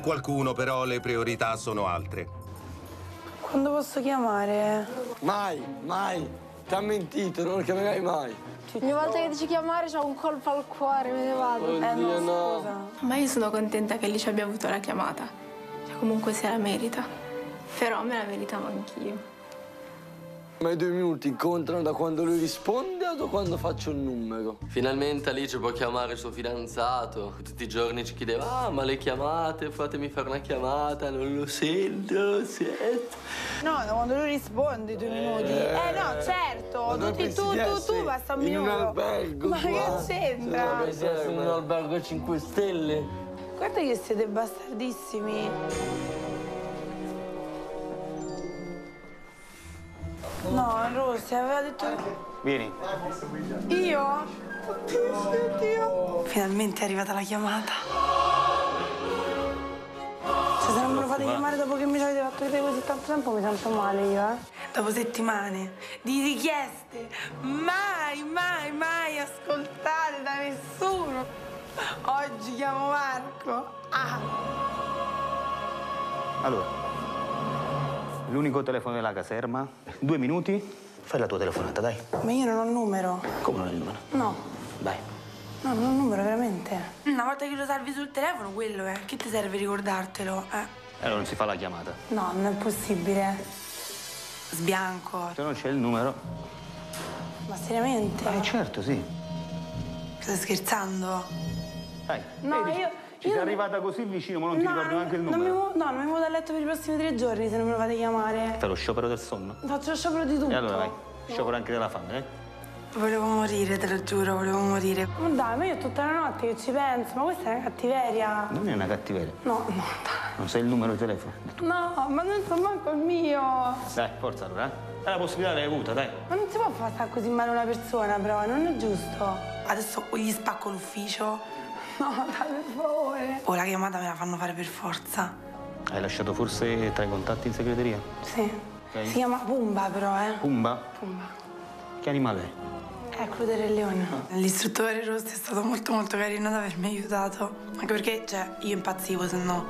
qualcuno però le priorità sono altre. Quando posso chiamare? Mai, mai. Ti ha mentito, non lo chiamerai mai. Ogni volta che dici chiamare c'ho un colpo al cuore, me ne vado. Oddio, Eh no, no. scusa. Ma io sono contenta che Alice abbia avuto la chiamata. Cioè, comunque se la merita. Però me la meritavo anch'io. Ma i due minuti incontrano da quando lui risponde o da quando faccio un numero? Finalmente Alice può chiamare il suo fidanzato. Tutti i giorni ci chiedeva, ah, ma le chiamate, fatemi fare una chiamata, non lo sento, non lo sento. No, da quando lui risponde, due minuti. Eh, no, certo. Ma Tutti, tu, tu, tu, basta un in un minuto. albergo Ma qua? che c'entra? Di essere in un albergo a 5 stelle? Guarda che siete bastardissimi. No, Rossi, aveva detto... Vieni. Io? Oddio, oddio. Finalmente è arrivata la chiamata. Se non me lo fate chiamare dopo che mi avete fatto vedere così tanto tempo mi sento male io, eh. Dopo settimane di richieste mai, mai, mai ascoltate da nessuno. Oggi chiamo Marco. Ah, Allora, l'unico telefono della caserma, due minuti, fai la tua telefonata, dai. ma io non ho numero. Come non è il numero? No, Dai. no, non ho numero, veramente. Una volta che lo salvi sul telefono, quello è. Che ti serve ricordartelo? Eh. Allora non si fa la chiamata. No, non è possibile. Sbianco. Se non c'è il numero... Ma seriamente? Eh certo, sì. Stai scherzando? Dai. No, vedi, io- Ci io- sei arrivata così vicino, ma non ti ricordi neanche il non mi numero. no, non mi muovo dal letto per i prossimi tre giorni se non me lo fate chiamare. Fai lo sciopero del sonno? Faccio lo sciopero di tutto. E allora vai, sciopero anche della fame, eh? Volevo morire, te lo giuro, volevo morire. Ma dai, ma io tutta la notte che ci penso, ma questa è una cattiveria. Non è una cattiveria. No, no, Non sai il numero di telefono. no, ma non so manco il mio. Dai, forza allora, eh? E la possibilità l'hai avuta, dai. Ma non si può far stare così male una persona, però, non è giusto. Adesso gli spacco l'ufficio. No, per favore. O la chiamata me la fanno fare per forza. Hai lasciato forse tra i contatti in segreteria? Sì. Ok. Si chiama Pumba, però, eh. Pumba? Pumba. Che animale è? Ecco del Re Leone. L'istruttore Rossi è stato molto molto carino ad avermi aiutato. Anche perché, cioè, io impazzivo se no.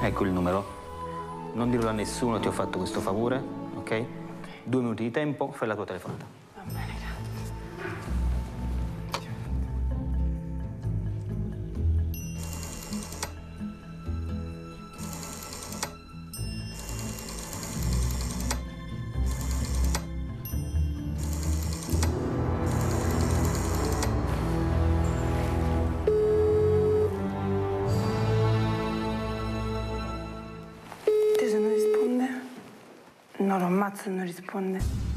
Ecco il numero. Non dirlo a nessuno, ti ho fatto questo favore, ok? Due minuti di tempo, fai la tua telefonata. No, lo ammazzo e non risponde.